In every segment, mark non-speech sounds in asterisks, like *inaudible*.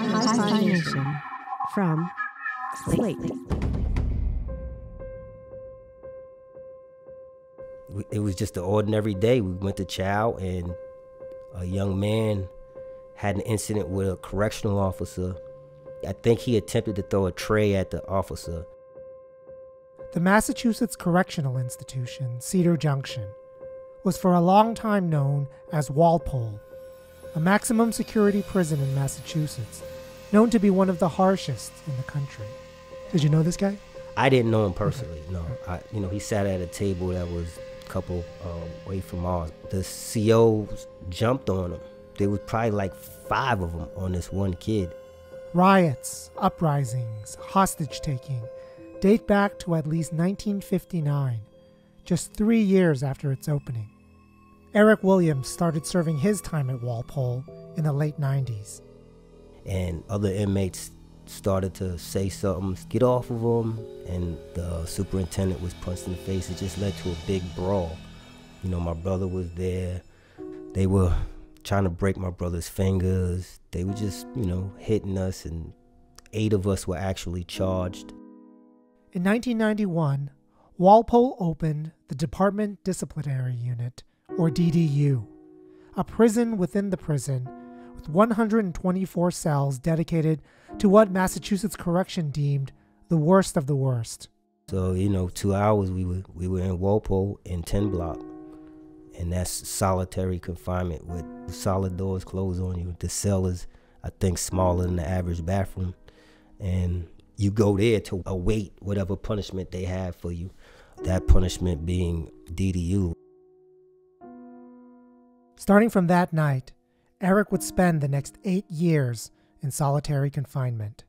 Hi-Phi Nation from Slate. It was just an ordinary day. We went to chow, and a young man had an incident with a correctional officer. I think he attempted to throw a tray at the officer. The Massachusetts Correctional Institution, Cedar Junction, was for a long time known as Walpole a maximum security prison in Massachusetts, known to be one of the harshest in the country. Did you know this guy? I didn't know him personally. No, I, you know, he sat at a table that was a couple um, away from ours. The COs jumped on him. There was probably like five of them on this one kid. Riots, uprisings, hostage taking date back to at least 1959, just three years after its opening. Erick Williams started serving his time at Walpole in the late 90s. And other inmates started to say something, get off of him, and the superintendent was punched in the face. It just led to a big brawl. You know, my brother was there. They were trying to break my brother's fingers. They were just, you know, hitting us, and eight of us were actually charged. In 1991, Walpole opened the Department Disciplinary Unit or DDU, a prison within the prison with 124 cells dedicated to what Massachusetts Correction deemed the worst of the worst. So, you know, two hours we were we were in Walpole in 10 block. And that's solitary confinement with solid doors closed on you. The cell is, I think, smaller than the average bathroom. And you go there to await whatever punishment they have for you. That punishment being DDU. Starting from that night, Erick would spend the next eight years in solitary confinement.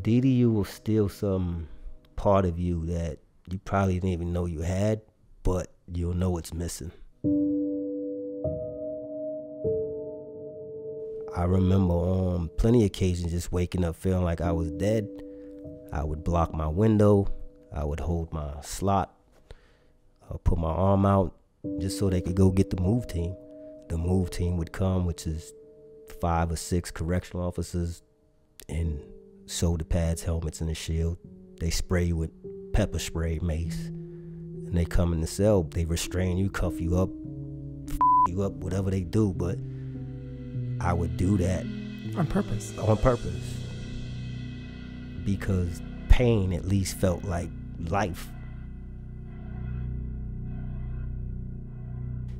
DDU will steal some part of you that you probably didn't even know you had, but you'll know it's missing. I remember on plenty of occasions just waking up feeling like I was dead. I would block my window, I would hold my slot uh, put my arm out just so they could go get the move team. The move team would come, which is five or six correctional officers in shoulder pads, helmets, and a shield. They spray you with pepper spray, mace, and they come in the cell. They restrain you, cuff you up, f- *laughs* you up, whatever they do. But I would do that on purpose. On purpose, because pain at least felt like life.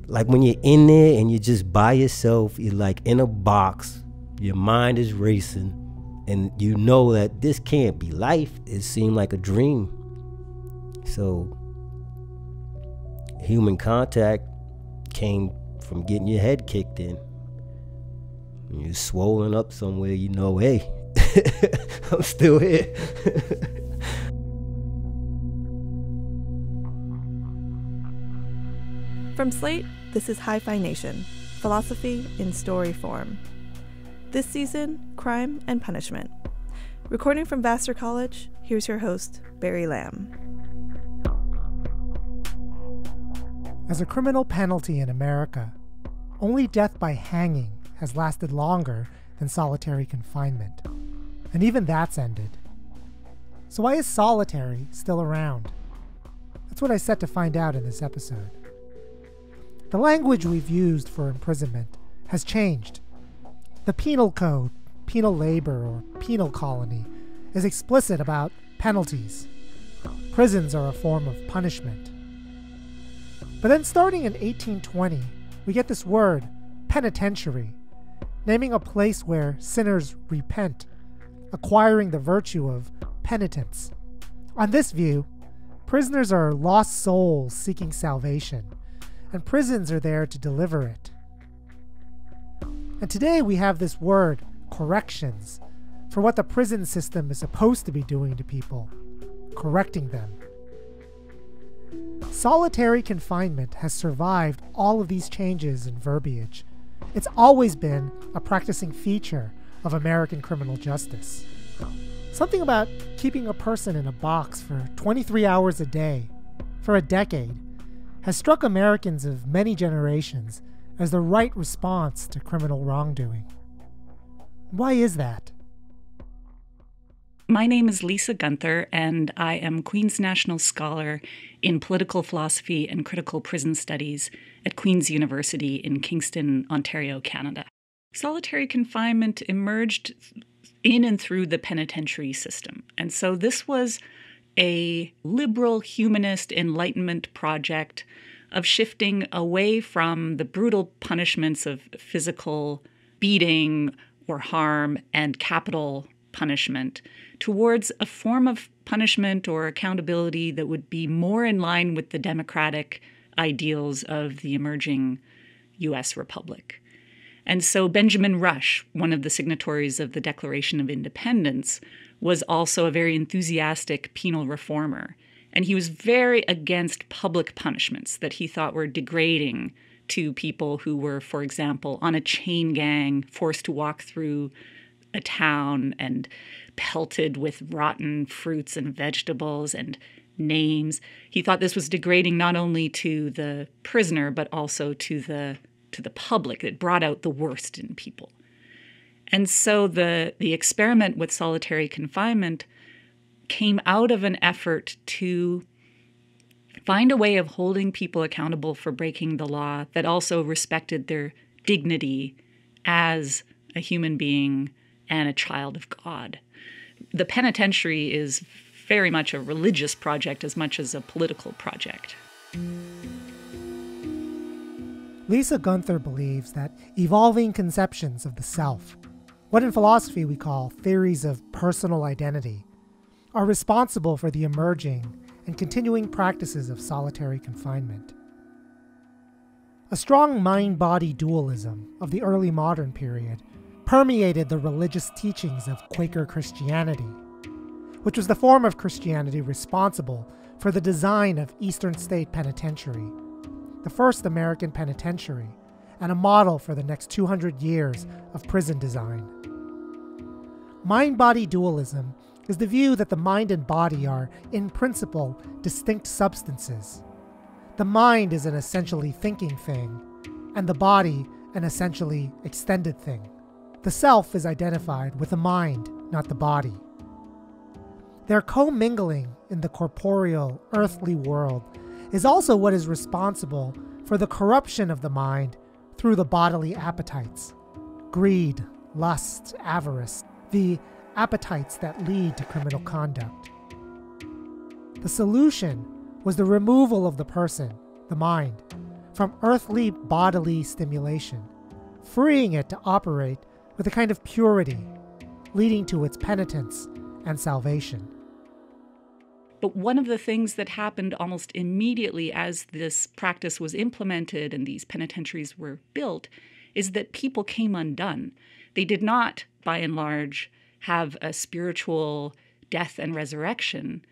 Like when you're in there and you're just by yourself, you're like in a box, your mind is racing, and you know that this can't be life. It seemed like a dream. So, human contact came from getting your head kicked in. You're swollen up somewhere, you know, hey, *laughs* I'm still here. *laughs* From Slate, this is Hi-Phi Nation, philosophy in story form. This season, crime and punishment. Recording from Vassar College, here's your host, Barry Lam. As a criminal penalty in America, only death by hanging has lasted longer than solitary confinement. And even that's ended. So, why is solitary still around? That's what I set to find out in this episode. The language we've used for imprisonment has changed. The penal code, penal labor, or penal colony is explicit about penalties. Prisons are a form of punishment. But then, starting in 1820, we get this word, penitentiary, naming a place where sinners repent, acquiring the virtue of penitence. On this view, prisoners are lost souls seeking salvation and prisons are there to deliver it. And today we have this word, corrections, for what the prison system is supposed to be doing to people, correcting them. Solitary confinement has survived all of these changes in verbiage. It's always been a practicing feature of American criminal justice. Something about keeping a person in a box for 23 hours a day for a decade has struck Americans of many generations as the right response to criminal wrongdoing. Why is that? My name is Lisa Guenther, and I am Queen's National Scholar in Political Philosophy and Critical Prison Studies at Queen's University in Kingston, Ontario, Canada. Solitary confinement emerged in and through the penitentiary system. And so this was a liberal humanist enlightenment project of shifting away from the brutal punishments of physical beating or harm and capital punishment towards a form of punishment or accountability that would be more in line with the democratic ideals of the emerging US Republic. And so Benjamin Rush, one of the signatories of the Declaration of Independence, was also a very enthusiastic penal reformer. And he was very against public punishments that he thought were degrading to people who were, for example, on a chain gang, forced to walk through a town and pelted with rotten fruits and vegetables and names. He thought this was degrading not only to the prisoner but also to the to the public. It brought out the worst in people. And so the the experiment with solitary confinement came out of an effort to find a way of holding people accountable for breaking the law that also respected their dignity as a human being and a child of God. The penitentiary is very much a religious project as much as a political project. Lisa Guenther believes that evolving conceptions of the self, what in philosophy we call theories of personal identity, are responsible for the emerging and continuing practices of solitary confinement. A strong mind body dualism of the early modern period permeated the religious teachings of Quaker Christianity, which was the form of Christianity responsible for the design of Eastern State Penitentiary, the first American penitentiary, and a model for the next 200 years of prison design. Mind body dualism is the view that the mind and body are, in principle, distinct substances. The mind is an essentially thinking thing, and the body an essentially extended thing. The self is identified with the mind, not the body. Their commingling in the corporeal, earthly world is also what is responsible for the corruption of the mind through the bodily appetites greed, lust, avarice, the appetites that lead to criminal conduct. The solution was the removal of the person, the mind, from earthly bodily stimulation, freeing it to operate with a kind of purity, leading to its penitence and salvation. But one of the things that happened almost immediately as this practice was implemented and these penitentiaries were built is that people came undone. They did not, by and large, have a spiritual death and resurrection.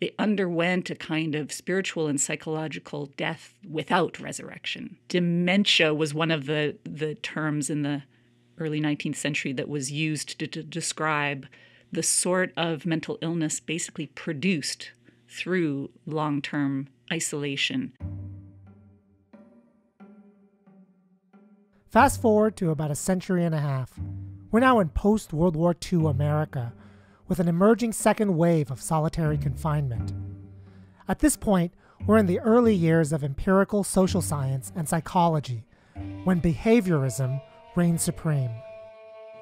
They underwent a kind of spiritual and psychological death without resurrection. Dementia was one of the, the terms in the early 19th century that was used to, to describe the sort of mental illness basically produced through long term isolation. Fast forward to about a century and a half. We're now in post World War II America with an emerging second wave of solitary confinement. At this point, we're in the early years of empirical social science and psychology, when behaviorism reigned supreme.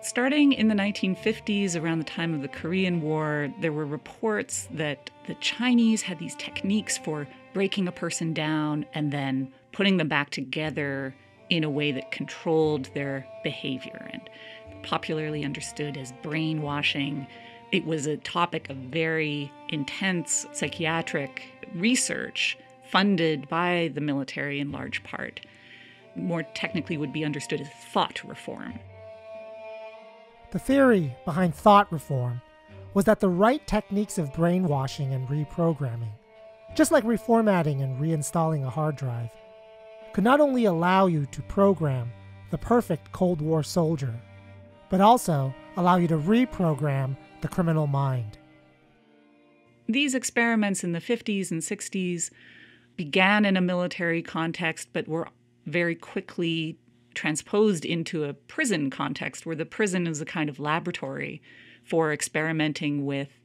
Starting in the 1950s, around the time of the Korean War, there were reports that the Chinese had these techniques for breaking a person down and then putting them back together in a way that controlled their behavior and popularly understood as brainwashing. It was a topic of very intense psychiatric research funded by the military in large part more technically would be understood as thought reform. The theory behind thought reform was that the right techniques of brainwashing and reprogramming, just like reformatting and reinstalling a hard drive, could not only allow you to program the perfect Cold War soldier, but also allow you to reprogram the criminal mind. These experiments in the 50s and 60s began in a military context, but were very quickly transposed into a prison context where the prison is a kind of laboratory for experimenting with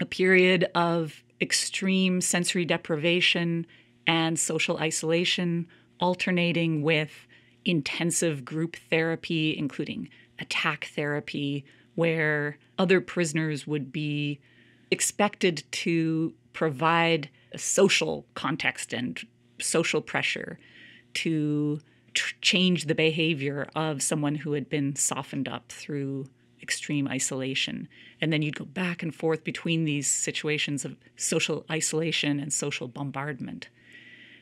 a period of extreme sensory deprivation and social isolation, alternating with intensive group therapy, including attack therapy, where other prisoners would be expected to provide a social context and social pressure to change the behavior of someone who had been softened up through extreme isolation. And then you'd go back and forth between these situations of social isolation and social bombardment.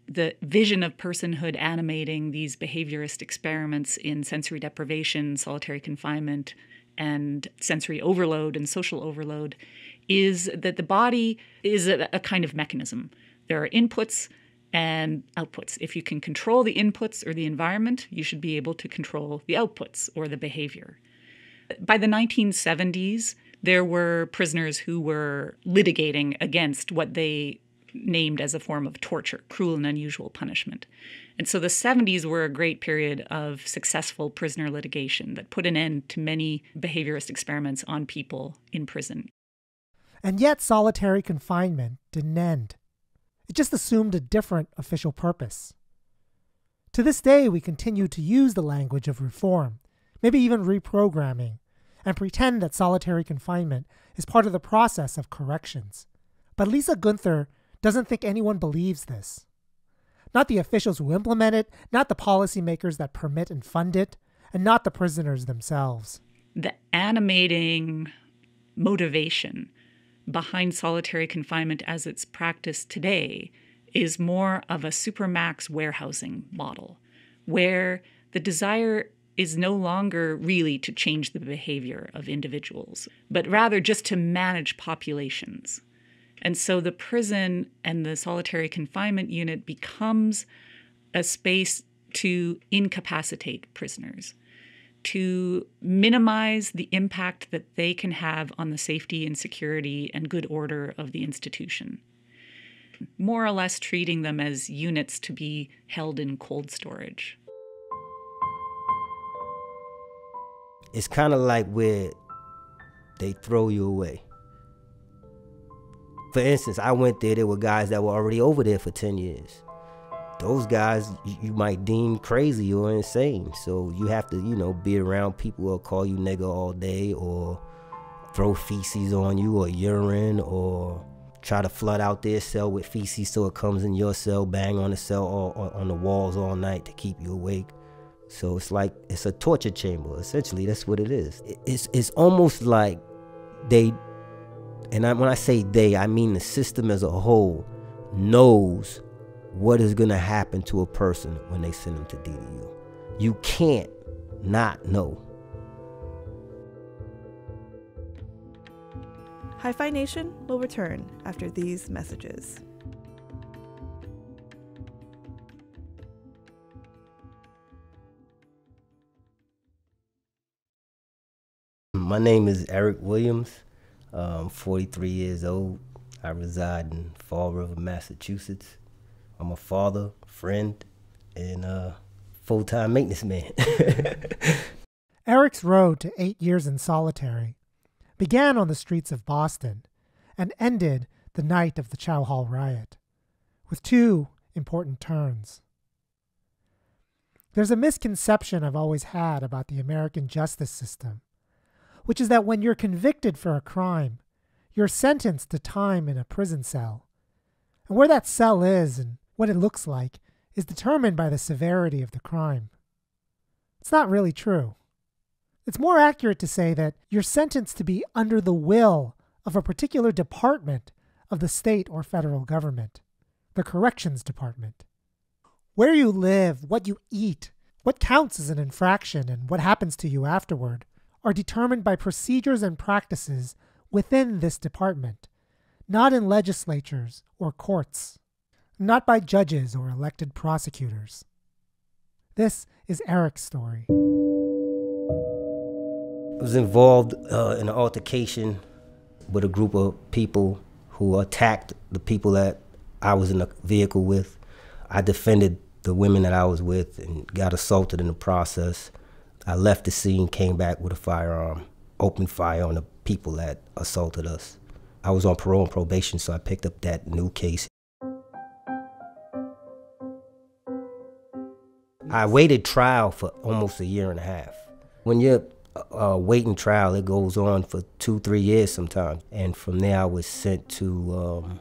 The vision of personhood animating these behaviorist experiments in sensory deprivation, solitary confinement, and sensory overload and social overload is that the body is a, a kind of mechanism. There are inputs and outputs. If you can control the inputs or the environment, you should be able to control the outputs or the behavior. By the 1970s, there were prisoners who were litigating against what they named as a form of torture, cruel and unusual punishment. And so the 70s were a great period of successful prisoner litigation that put an end to many behaviorist experiments on people in prison. And yet, solitary confinement didn't end. It just assumed a different official purpose. To this day, we continue to use the language of reform, maybe even reprogramming, and pretend that solitary confinement is part of the process of corrections. But Lisa Guenther doesn't think anyone believes this. Not the officials who implement it, not the policymakers that permit and fund it, and not the prisoners themselves. The animating motivation behind solitary confinement as it's practiced today is more of a supermax warehousing model, where the desire is no longer really to change the behavior of individuals, but rather just to manage populations. And so the prison and the solitary confinement unit becomes a space to incapacitate prisoners to minimize the impact that they can have on the safety and security and good order of the institution. More or less treating them as units to be held in cold storage. It's kind of like where they throw you away. For instance, I went there, there were guys that were already over there for 10 years those guys you might deem crazy or insane. So you have to, you know, be around people who'll call you nigga all day or throw feces on you or urine or try to flood out their cell with feces so it comes in your cell, bang on the cell all, on the walls all night to keep you awake. So it's like it's a torture chamber. Essentially, that's what it is. It's it's almost like they, and I, when I say they, I mean the system as a whole knows what is going to happen to a person when they send them to DDU. You can't not know. Hi Phi Nation will return after these messages. My name is Erick Williams. I'm 43 years old. I reside in Fall River, Massachusetts. I'm a father, friend, and uh, a full time maintenance man. *laughs* Erick's road to eight years in solitary began on the streets of Boston and ended the night of the Chow Hall riot, with two important turns. There's a misconception I've always had about the American justice system, which is that when you're convicted for a crime, you're sentenced to time in a prison cell. And where that cell is and what it looks like is determined by the severity of the crime. It's not really true. It's more accurate to say that you're sentenced to be under the will of a particular department of the state or federal government, the corrections department. Where you live, what you eat, what counts as an infraction, and what happens to you afterward are determined by procedures and practices within this department, not in legislatures or courts not by judges or elected prosecutors. This is Erick's story. I was involved uh, in an altercation with a group of people who attacked the people that I was in a vehicle with. I defended the women that I was with and got assaulted in the process. I left the scene, came back with a firearm, opened fire on the people that assaulted us. I was on parole and probation, so I picked up that new case. I waited trial for almost a year and a half. When you're uh, waiting trial, it goes on for two, three years sometimes. And from there, I was sent to um,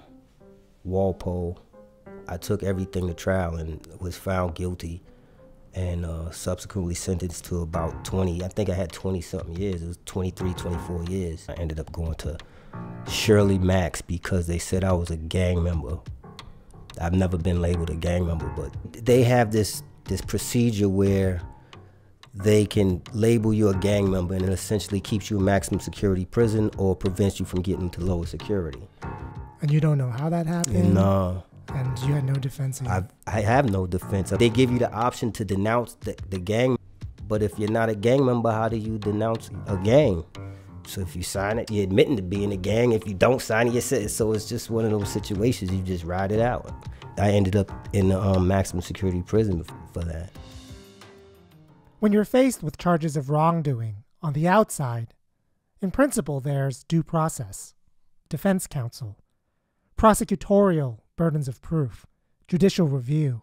Walpole. I took everything to trial and was found guilty and uh, subsequently sentenced to about 20, I think I had 20 something years. It was 23, 24 years. I ended up going to Shirley Max because they said I was a gang member. I've never been labeled a gang member, but they have this this procedure where they can label you a gang member and it essentially keeps you in maximum security prison or prevents you from getting to lower security. And you don't know how that happened? No. And you had no defense? I, I have no defense. They give you the option to denounce the, the gang, but if you're not a gang member, how do you denounce a gang? So if you sign it, you're admitting to being a gang. If you don't sign it, you're so it's just one of those situations. You just ride it out. I ended up in the um, maximum security prison for that. When you're faced with charges of wrongdoing on the outside, in principle, there's due process, defense counsel, prosecutorial burdens of proof, judicial review.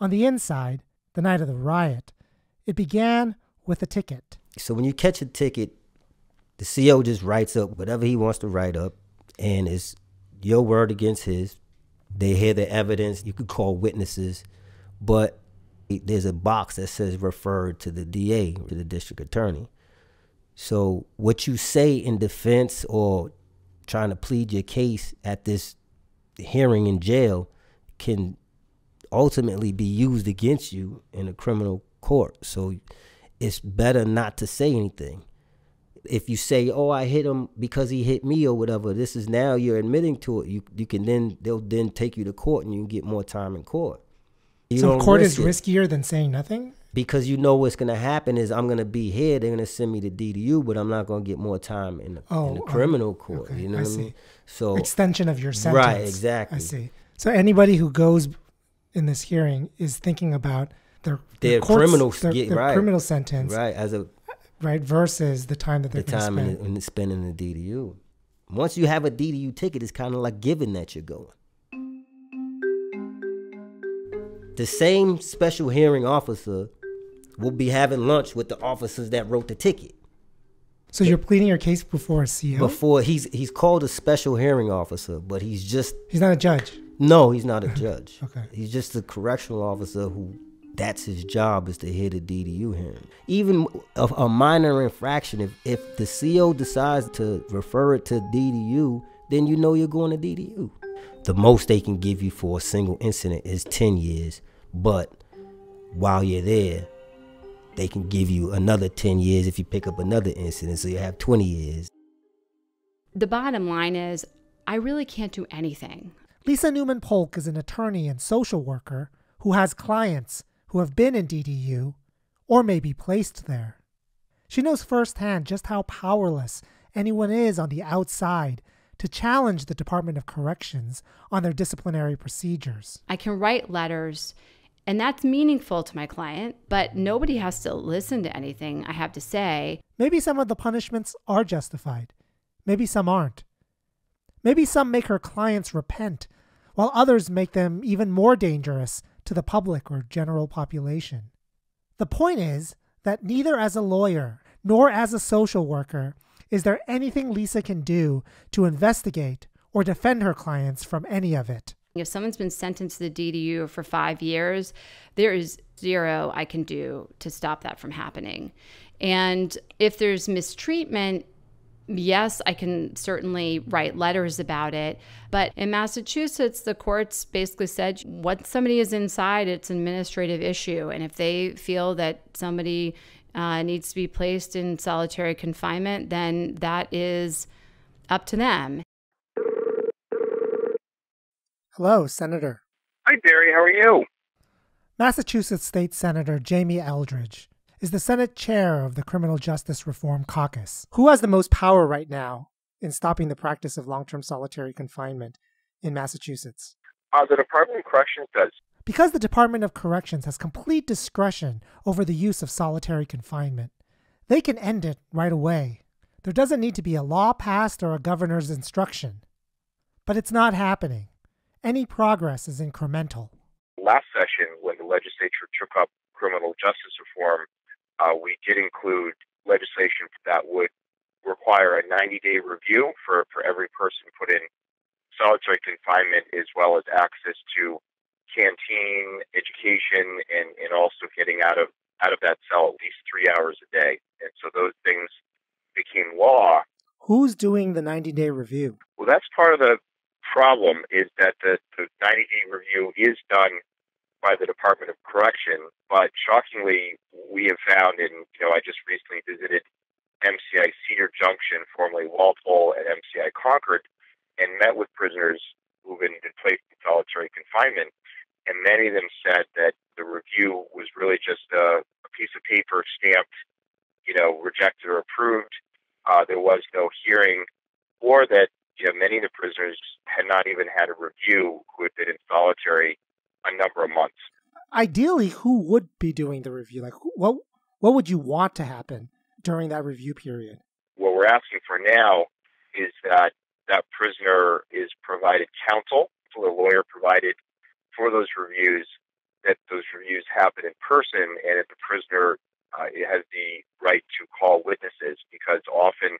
On the inside, the night of the riot, it began with a ticket. So when you catch a ticket, the CO just writes up whatever he wants to write up, and it's your word against his. They hear the evidence. You could call witnesses, but there's a box that says referred to the DA, to the district attorney. So what you say in defense or trying to plead your case at this hearing in jail can ultimately be used against you in a criminal court. So it's better not to say anything. If you say, "Oh, I hit him because he hit me" or whatever, this is now you're admitting to it. You you can then they'll then take you to court and you can get more time in court. You so court is it. riskier than saying nothing? Because you know what's gonna happen is I'm gonna be here. They're gonna send me to DDU, but I'm not gonna get more time in the, oh, in the oh, criminal court. Okay, you know I what see. I mean? So extension of your sentence. Right, exactly. I see. So anybody who goes in this hearing is thinking about their their, their criminal their, their right. criminal sentence, right? As a right versus the time that they're the time spend. in, in spending the DDU. Once you have a DDU ticket, it's kind of like giving that you're going. the same special hearing officer will be having lunch with the officers that wrote the ticket. So you're pleading your case before a CO? Before he's he's called a special hearing officer, but he's just He's not a judge. No, he's not a judge. okay. He's just a correctional officer who that's his job is to hit a DDU hearing. Even a, a minor infraction, if if the CO decides to refer it to DDU, then you know you're going to DDU the most they can give you for a single incident is 10 years. But while you're there, they can give you another 10 years if you pick up another incident. So you have 20 years. The bottom line is, I really can't do anything. Lisa Newman Polk is an attorney and social worker who has clients who have been in DDU or may be placed there. She knows firsthand just how powerless anyone is on the outside to challenge the Department of Corrections on their disciplinary procedures. I can write letters, and that's meaningful to my client, but nobody has to listen to anything I have to say. Maybe some of the punishments are justified, maybe some aren't. Maybe some make her clients repent, while others make them even more dangerous to the public or general population. The point is that neither as a lawyer nor as a social worker is there anything Lisa can do to investigate or defend her clients from any of it? If someone's been sentenced to the DDU for five years, there is zero I can do to stop that from happening. And if there's mistreatment, yes, I can certainly write letters about it. But in Massachusetts, the courts basically said once somebody is inside, it's an administrative issue. And if they feel that somebody uh, needs to be placed in solitary confinement, then that is up to them. Hello, Senator. Hi, Barry. How are you? Massachusetts State Senator Jamie Eldridge is the Senate chair of the Criminal Justice Reform Caucus. Who has the most power right now in stopping the practice of long term solitary confinement in Massachusetts? Uh, the Department of Corrections does. Because the Department of Corrections has complete discretion over the use of solitary confinement, they can end it right away. There doesn't need to be a law passed or a governor's instruction. But it's not happening. Any progress is incremental. Last session, when the legislature took up criminal justice reform, uh, we did include legislation that would require a 90 day review for, for every person put in solitary confinement, as well as access to canteen, education, and, and also getting out of out of that cell at least three hours a day. And so those things became law. Who's doing the 90 day review? Well, that's part of the problem is that the, the 90 day review is done by the Department of Correction, but shockingly, we have found, and you know, I just recently visited MCI Cedar Junction, formerly Walpole, and MCI Concord, and met with prisoners who've been placed in solitary confinement, and many of them said that the review was really just a, a piece of paper stamped, you know, rejected or approved. Uh, there was no hearing, or that you know many of the prisoners had not even had a review who had been in solitary a number of months. Ideally, who would be doing the review? Like, what what would you want to happen during that review period? What we're asking for now is that that prisoner is provided counsel, so the lawyer provided for those reviews, that those reviews happen in person, and that the prisoner uh, has the right to call witnesses because often,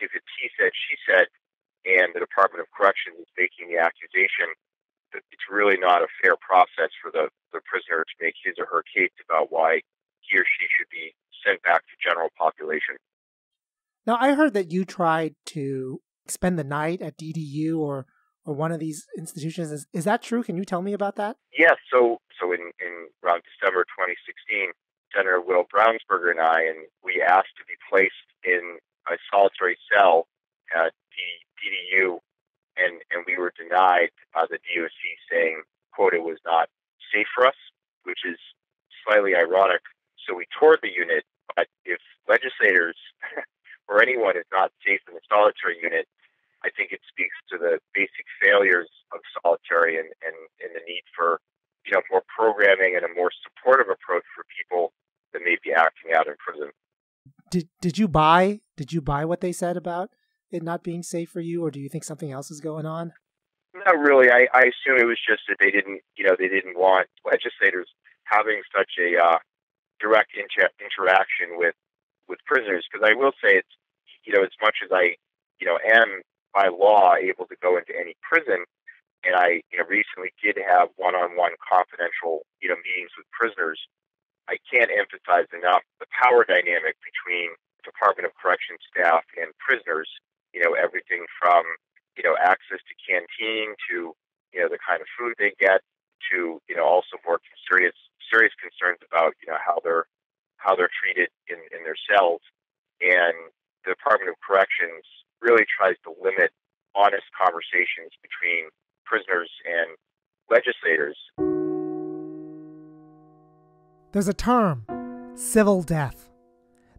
if it's he said, she said, and the Department of Corrections is making the accusation, it's really not a fair process for the, the prisoner to make his or her case about why he or she should be sent back to general population. Now, I heard that you tried to spend the night at DDU or or one of these institutions. Is, is that true? Can you tell me about that? Yes. So, so in, in around December 2016, Senator Will Brownsberger and I, and we asked to be placed in a solitary cell at the DDU, and, and we were denied by the DOC saying, quote, it was not safe for us, which is slightly ironic. So we toured the unit, but if legislators *laughs* or anyone is not safe in the solitary unit, I think it speaks to the basic failures of solitary and, and, and the need for you know more programming and a more supportive approach for people that may be acting out in prison. Did did you buy did you buy what they said about it not being safe for you, or do you think something else is going on? Not really. I, I assume it was just that they didn't you know they didn't want legislators having such a uh, direct inter- interaction with with prisoners. Because I will say it's you know as much as I you know am by law able to go into any prison. And I you know, recently did have one-on-one confidential you know meetings with prisoners. I can't emphasize enough the power dynamic between Department of Corrections staff and prisoners. You know everything from you know access to canteen to you know the kind of food they get to you know also more serious serious concerns about you know how they're how they're treated in, in their cells. And the Department of Corrections really tries to limit honest conversations between prisoners and legislators. There's a term, civil death,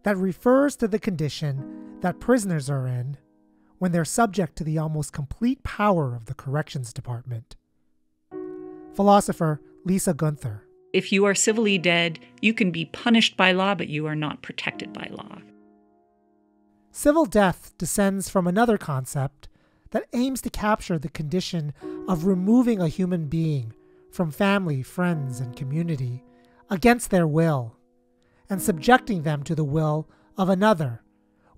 that refers to the condition that prisoners are in when they're subject to the almost complete power of the corrections department. Philosopher Lisa Guenther. If you are civilly dead, you can be punished by law, but you are not protected by law. Civil death descends from another concept that aims to capture the condition of removing a human being from family, friends, and community against their will and subjecting them to the will of another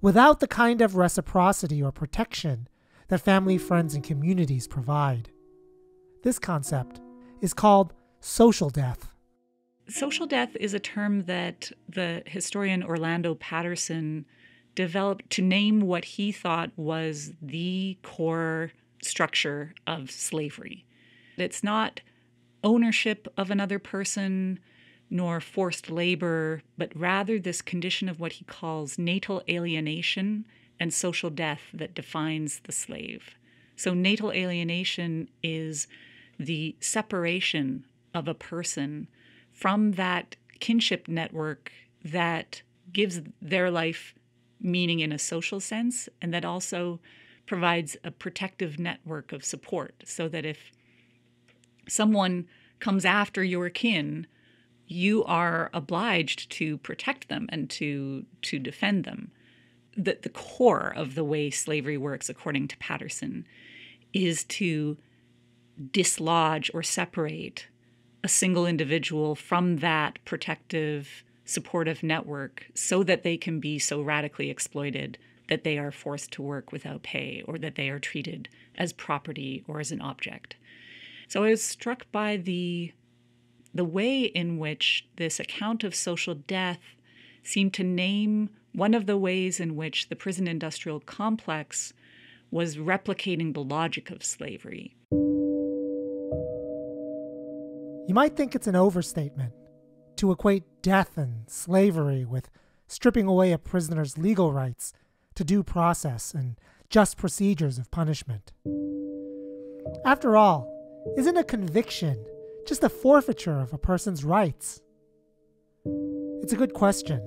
without the kind of reciprocity or protection that family, friends, and communities provide. This concept is called social death. Social death is a term that the historian Orlando Patterson developed to name what he thought was the core structure of slavery. It's not ownership of another person nor forced labor, but rather this condition of what he calls natal alienation and social death that defines the slave. So, natal alienation is the separation of a person from that kinship network that gives their life meaning in a social sense, and that also provides a protective network of support so that if someone comes after your kin, you are obliged to protect them and to to defend them. The, the core of the way slavery works, according to Patterson, is to dislodge or separate a single individual from that protective, supportive network so that they can be so radically exploited that they are forced to work without pay or that they are treated as property or as an object. So I was struck by the the way in which this account of social death seemed to name one of the ways in which the prison industrial complex was replicating the logic of slavery. You might think it's an overstatement to equate death and slavery with stripping away a prisoner's legal rights to due process and just procedures of punishment. After all, isn't a conviction just a forfeiture of a person's rights? It's a good question.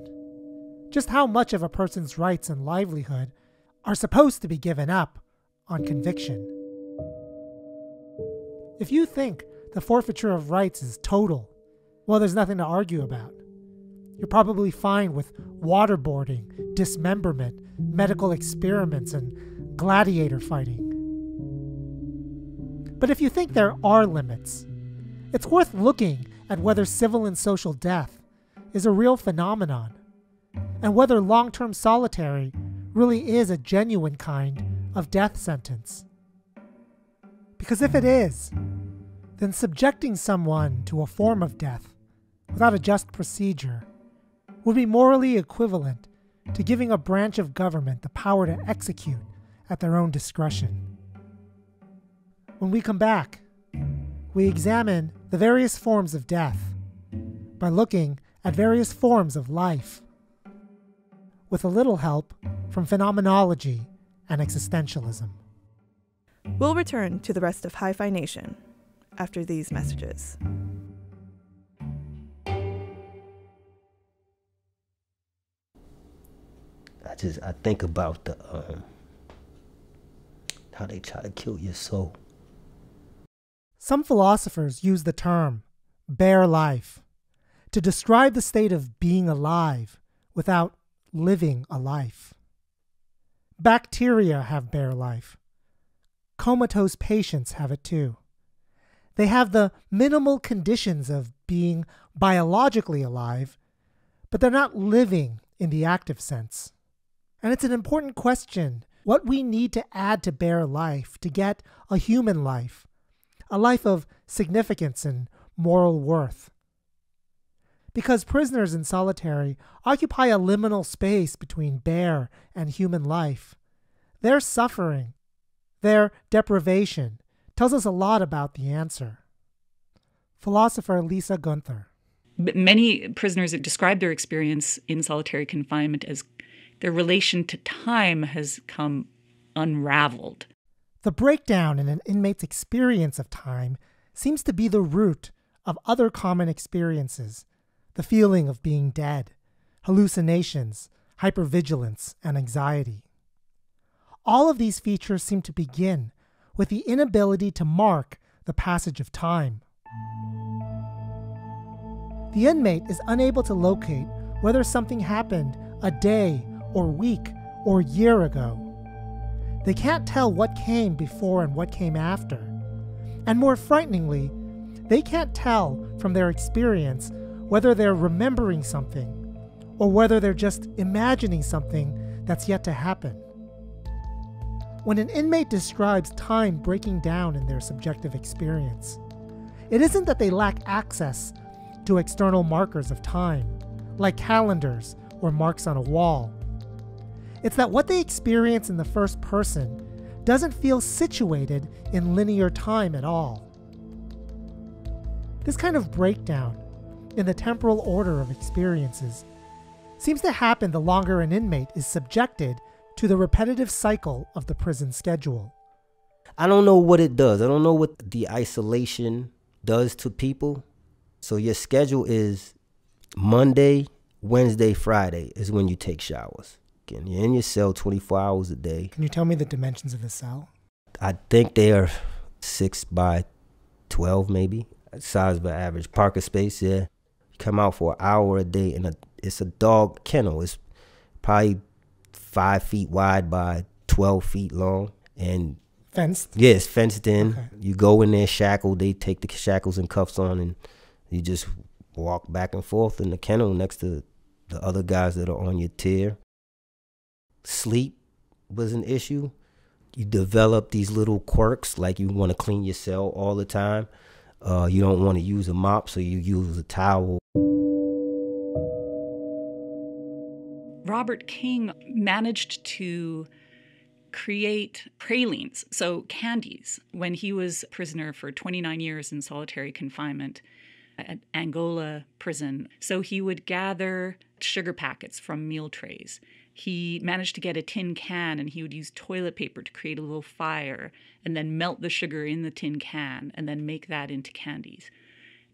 Just how much of a person's rights and livelihood are supposed to be given up on conviction? If you think the forfeiture of rights is total, well, there's nothing to argue about. You're probably fine with waterboarding, dismemberment, medical experiments, and gladiator fighting. But if you think there are limits, it's worth looking at whether civil and social death is a real phenomenon, and whether long term solitary really is a genuine kind of death sentence. Because if it is, then subjecting someone to a form of death without a just procedure would be morally equivalent to giving a branch of government the power to execute at their own discretion. When we come back, we examine the various forms of death by looking at various forms of life, with a little help from phenomenology and existentialism. We'll return to the rest of Hi Phi Nation after these messages. I just I think about the um, how they try to kill your soul. Some philosophers use the term bare life to describe the state of being alive without living a life. Bacteria have bare life. Comatose patients have it too. They have the minimal conditions of being biologically alive, but they're not living in the active sense. And it's an important question what we need to add to bare life to get a human life, a life of significance and moral worth. Because prisoners in solitary occupy a liminal space between bare and human life, their suffering, their deprivation, tells us a lot about the answer. Philosopher Lisa Guenther. Many prisoners describe their experience in solitary confinement as their relation to time has come unraveled. The breakdown in an inmate's experience of time seems to be the root of other common experiences the feeling of being dead, hallucinations, hypervigilance, and anxiety. All of these features seem to begin with the inability to mark the passage of time. The inmate is unable to locate whether something happened a day or week or year ago. They can't tell what came before and what came after. And more frighteningly, they can't tell from their experience whether they're remembering something or whether they're just imagining something that's yet to happen. When an inmate describes time breaking down in their subjective experience, it isn't that they lack access to external markers of time, like calendars or marks on a wall. It's that what they experience in the first person doesn't feel situated in linear time at all. This kind of breakdown in the temporal order of experiences seems to happen the longer an inmate is subjected to the repetitive cycle of the prison schedule. I don't know what it does. I don't know what the isolation does to people. So your schedule is Monday, Wednesday, Friday is when you take showers. And you're in your cell 24 hours a day. Can you tell me the dimensions of the cell? I think they are six by 12, maybe. size of an average parking space. Yeah, come out for an hour a day, and a, it's a dog kennel. It's probably five feet wide by twelve feet long, and Fenced. yeah, it's fenced in. Okay. You go in there shackled. They take the shackles and cuffs on, and you just walk back and forth in the kennel next to the other guys that are on your tier. Sleep was an issue. You develop these little quirks, like you want to clean your cell all the time. Uh, you don't want to use a mop, so you use a towel. Robert King managed to create pralines, so candies, when he was prisoner for 29 years in solitary confinement at Angola prison. So he would gather sugar packets from meal trays. He managed to get a tin can and he would use toilet paper to create a little fire and then melt the sugar in the tin can and then make that into candies.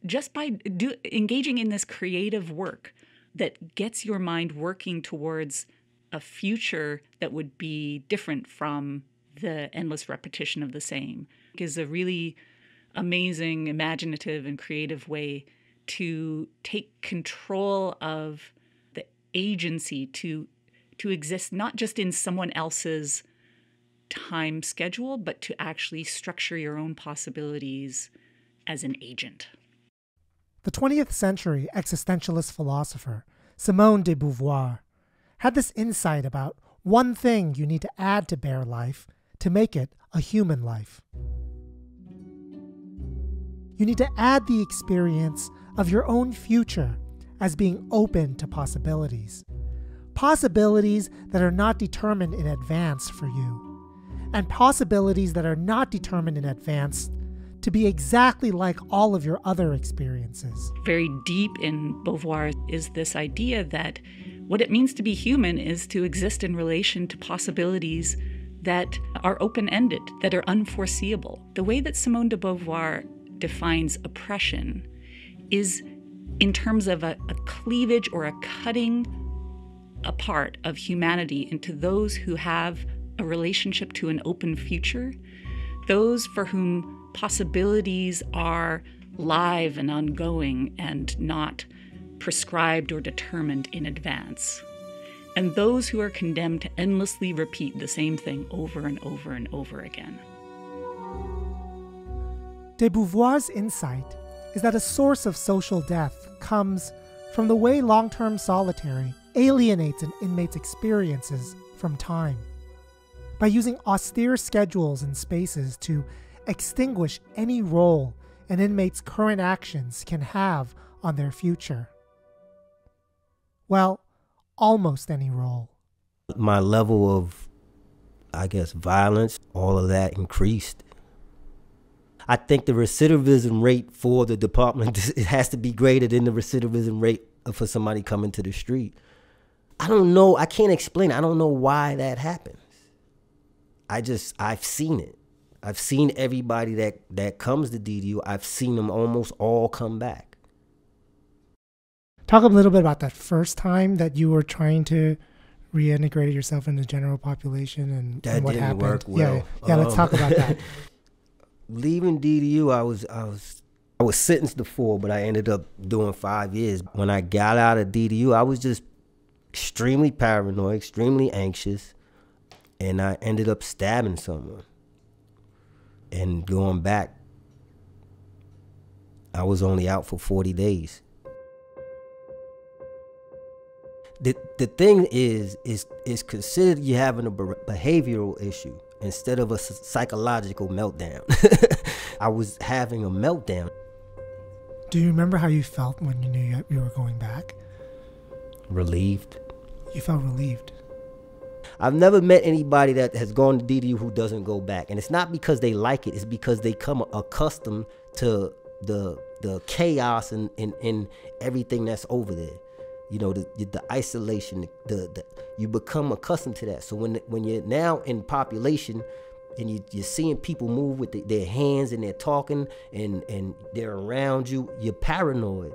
Just by do, engaging in this creative work that gets your mind working towards a future that would be different from the endless repetition of the same is a really amazing, imaginative, and creative way to take control of the agency to to exist not just in someone else's time schedule, but to actually structure your own possibilities as an agent. The 20th century existentialist philosopher Simone de Beauvoir had this insight about one thing you need to add to bare life to make it a human life. You need to add the experience of your own future as being open to possibilities. Possibilities that are not determined in advance for you, and possibilities that are not determined in advance to be exactly like all of your other experiences. Very deep in Beauvoir is this idea that what it means to be human is to exist in relation to possibilities that are open ended, that are unforeseeable. The way that Simone de Beauvoir defines oppression is in terms of a, a cleavage or a cutting apart of humanity into those who have a relationship to an open future, those for whom possibilities are live and ongoing and not prescribed or determined in advance. And those who are condemned to endlessly repeat the same thing over and over and over again. De Beauvoir's insight is that a source of social death comes from the way long term solitary alienates an inmate's experiences from time. By using austere schedules and spaces to extinguish any role an inmate's current actions can have on their future. Well, almost any role. My level of, I guess, violence, all of that increased. I think the recidivism rate for the department *laughs* it has to be greater than the recidivism rate for somebody coming to the street. I don't know. I can't explain. I don't know why that happens. I just I've seen it. I've seen everybody that that comes to DDU. I've seen them almost all come back. Talk a little bit about that first time that you were trying to reintegrate yourself in the general population and, That and what didn't happened. work Yeah, well. yeah. Let's Um, talk about that. *laughs* leaving DDU, I was I was I was sentenced to four, but I ended up doing five years. When I got out of DDU, I was just extremely paranoid, extremely anxious, and I ended up stabbing someone. And going back, I was only out for forty days. The the thing is is is considered you having a behavioral issue instead of a psychological meltdown. *laughs* I was having a meltdown. Do you remember how you felt when you knew you were going back? Relieved. You felt relieved. I've never met anybody that has gone to DDU who doesn't go back, and it's not because they like it. It's because they come accustomed to the the chaos and and, and everything that's over there. You know, the the isolation. The, the you become accustomed to that. So when when you're now in population, and you, you're seeing people move with the, their hands and they're talking and and they're around you, you're paranoid.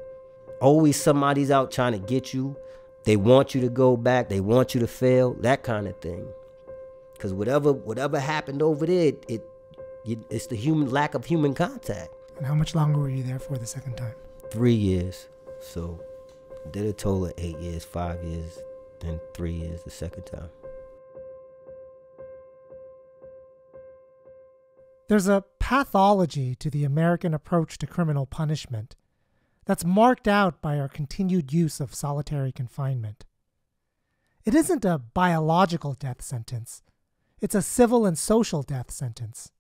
Always somebody's out trying to get you. They want you to go back. They want you to fail. That kind of thing. Because whatever whatever happened over there, it, it it's the human lack of human contact. And how much longer were you there for the second time? Three years. So did a total of eight years, five years, then three years the second time. There's a pathology to the American approach to criminal punishment that's marked out by our continued use of solitary confinement. It isn't a biological death sentence, it's a civil and social death sentence.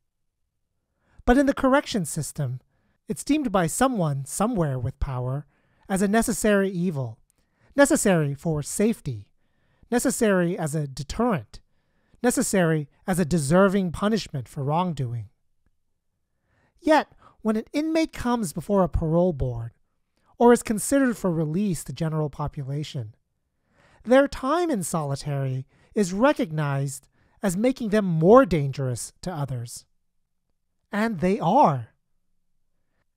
But in the correction system, it's deemed by someone somewhere with power as a necessary evil, necessary for safety, necessary as a deterrent, necessary as a deserving punishment for wrongdoing. Yet, when an inmate comes before a parole board or is considered for release to the general population, their time in solitary is recognized as making them more dangerous to others. And they are.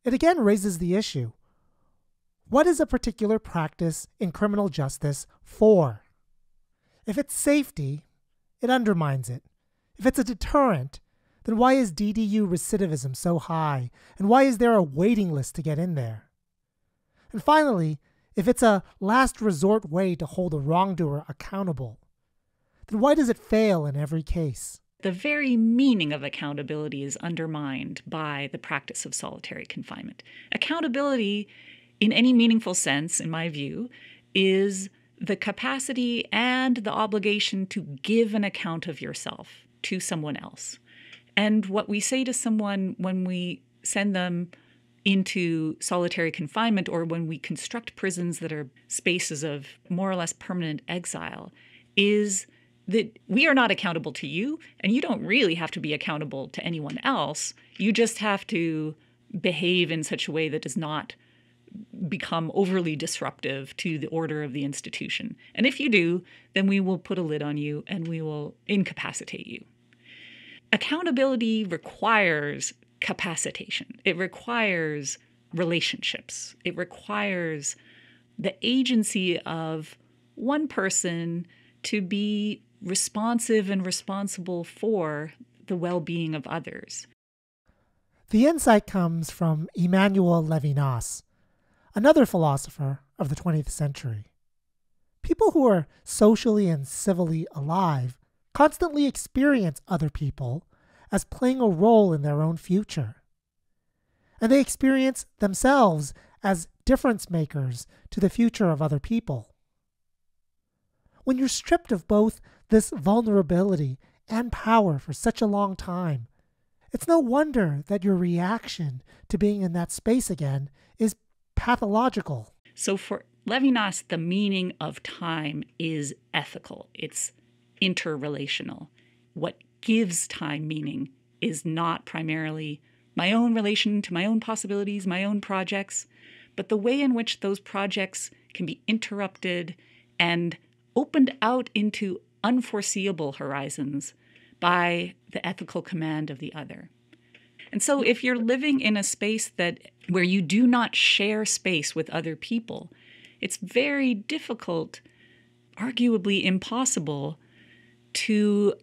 It again raises the issue what is a particular practice in criminal justice for? If it's safety, it undermines it. If it's a deterrent, then why is DDU recidivism so high? And why is there a waiting list to get in there? And finally, if it's a last resort way to hold a wrongdoer accountable, then why does it fail in every case? The very meaning of accountability is undermined by the practice of solitary confinement. Accountability in any meaningful sense, in my view, is the capacity and the obligation to give an account of yourself to someone else. And what we say to someone when we send them into solitary confinement or when we construct prisons that are spaces of more or less permanent exile is that we are not accountable to you and you don't really have to be accountable to anyone else. You just have to behave in such a way that does not become overly disruptive to the order of the institution. And if you do, then we will put a lid on you and we will incapacitate you. Accountability requires capacitation, it requires relationships, it requires the agency of one person to be responsive and responsible for the well being of others. The insight comes from Emmanuel Levinas, another philosopher of the 20th century. People who are socially and civilly alive constantly experience other people as playing a role in their own future. And they experience themselves as difference makers to the future of other people. When you're stripped of both this vulnerability and power for such a long time, it's no wonder that your reaction to being in that space again is pathological. So for Levinas, the meaning of time is ethical, it's interrelational. What gives time meaning is not primarily my own relation to my own possibilities, my own projects, but the way in which those projects can be interrupted and opened out into unforeseeable horizons by the ethical command of the other. And so if you're living in a space that where you do not share space with other people, it's very difficult, arguably impossible to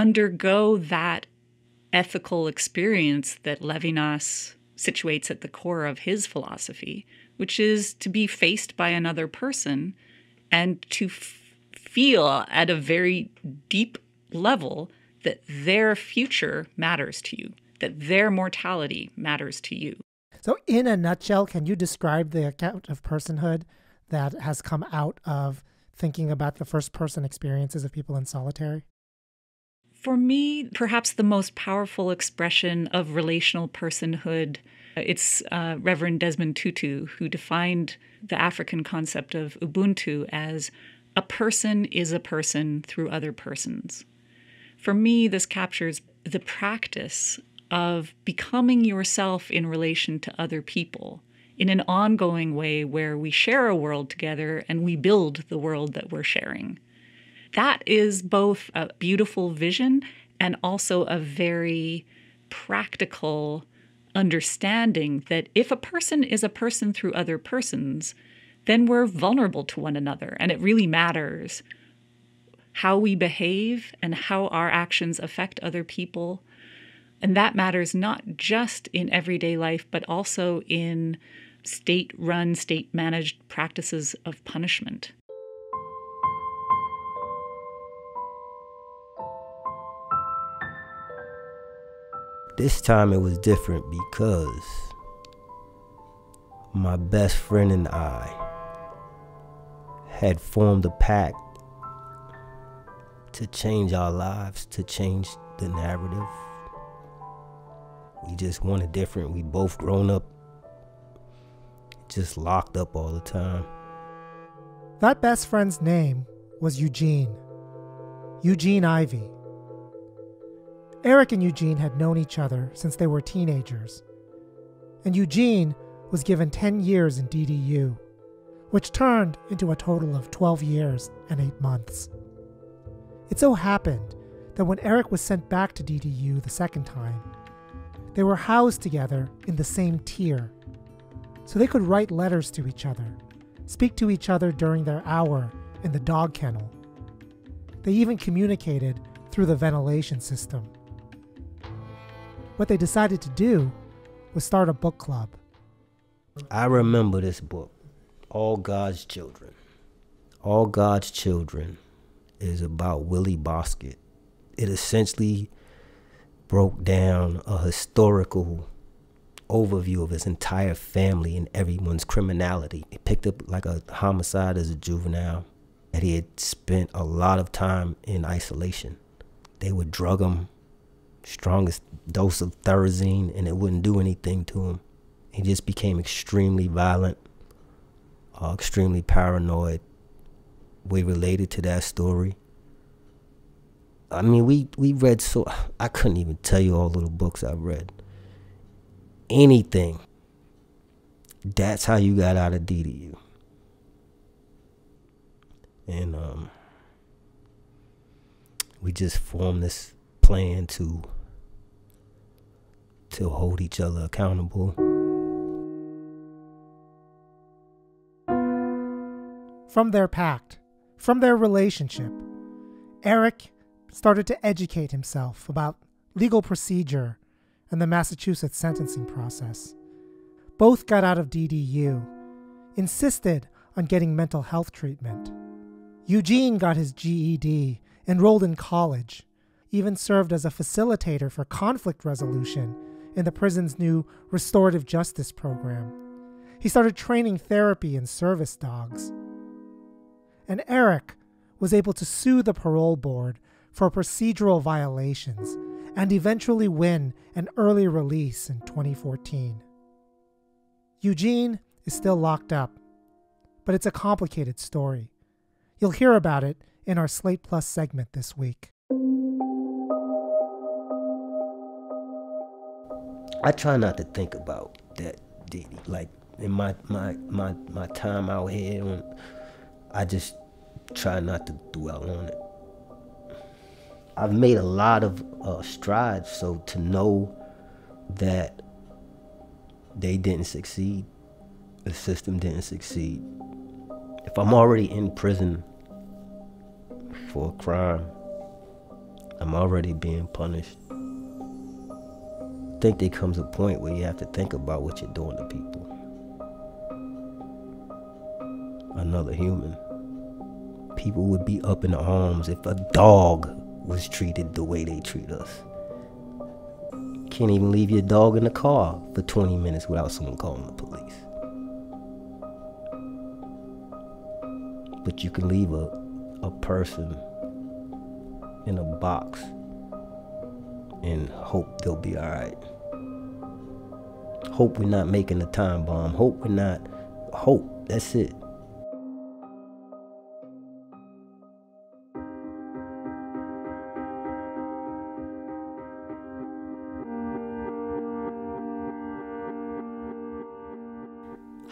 undergo that ethical experience that Levinas situates at the core of his philosophy, which is to be faced by another person and to f- feel at a very deep level that their future matters to you that their mortality matters to you. So, in a nutshell, can you describe the account of personhood that has come out of thinking about the first person experiences of people in solitary? For me, perhaps the most powerful expression of relational personhood, it's uh, Reverend Desmond Tutu who defined the African concept of Ubuntu as a person is a person through other persons. For me, this captures the practice of becoming yourself in relation to other people in an ongoing way where we share a world together and we build the world that we're sharing. That is both a beautiful vision and also a very practical understanding that if a person is a person through other persons, then we're vulnerable to one another. And it really matters how we behave and how our actions affect other people And that matters not just in everyday life, but also in state run, state managed practices of punishment. This time it was different because my best friend and I had formed a pact to change our lives, to change the narrative. We just wanted different. We both grown up, just locked up all the time. That best friend's name was Eugene. Eugene Ivy. Erick and Eugene had known each other since they were teenagers. And Eugene was given 10 years in DDU, which turned into a total of 12 years and 8 months. It so happened that when Erick was sent back to DDU the second time, they were housed together in the same tier, so they could write letters to each other, speak to each other during their hour in the dog kennel. They even communicated through the ventilation system. What they decided to do was start a book club. I remember this book, All God's Children. All God's Children is about Willie Bosket. It essentially broke down a historical overview of his entire family and everyone's criminality. He picked up like a homicide as a juvenile, and he had spent a lot of time in isolation. They would drug him, strongest dose of Thorazine, and it wouldn't do anything to him. He just became extremely violent, uh, extremely paranoid. We related to that story. I mean, we we read so *sighs* I couldn't even tell you all the little books I've read. Anything. That's how you got out of DDU. And um, we just formed this plan to to hold each other accountable. From their pact, from their relationship, Erick started to educate himself about legal procedure and the Massachusetts sentencing process. Both got out of DDU, insisted on getting mental health treatment. Eugene got his GED, enrolled in college, even served as a facilitator for conflict resolution in the prison's new restorative justice program. He started training therapy and service dogs. And Erick was able to sue the parole board for procedural violations and eventually win an early release in 2014. Eugene is still locked up, but it's a complicated story. You'll hear about it in our Slate Plus segment this week. I try not to think about that, like in my my my my time out here. I just try not to dwell on it. I've made a lot of uh, strides, so to know that they didn't succeed, the system didn't succeed. If I'm already in prison for a crime, I'm already being punished. I think there comes a point where you have to think about what you're doing to people. Another human. People would be up in arms if a dog was treated the way they treat us. Can't even leave your dog in the car for 20 minutes without someone calling the police. But you can leave a, a person in a box and hope they'll be alright. Hope we're not making a time bomb. Hope we're not. Hope. That's it.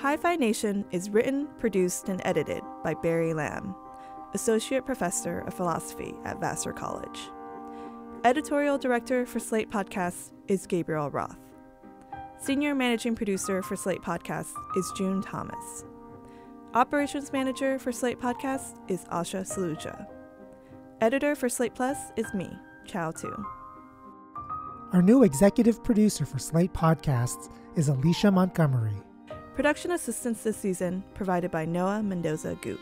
Hi-Phi Nation is written, produced, and edited by Barry Lam, Associate Professor of Philosophy at Vassar College. Editorial Director for Slate Podcasts is Gabriel Roth. Senior Managing Producer for Slate Podcasts is June Thomas. Operations Manager for Slate Podcasts is Asha Saluja. Editor for Slate Plus is me, Chau Tu. Our new executive producer for Slate Podcasts is Alicia Montgomery. Production assistance this season provided by Noah Mendoza Goot.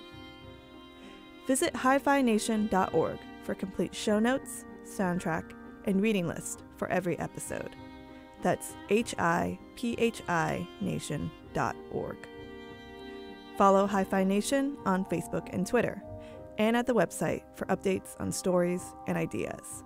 Visit hiphination.org for complete show notes, soundtrack, and reading list for every episode. That's H-I-P-H-I nation.org. Follow Hi-Phi Nation on Facebook and Twitter, and at the website for updates on stories and ideas.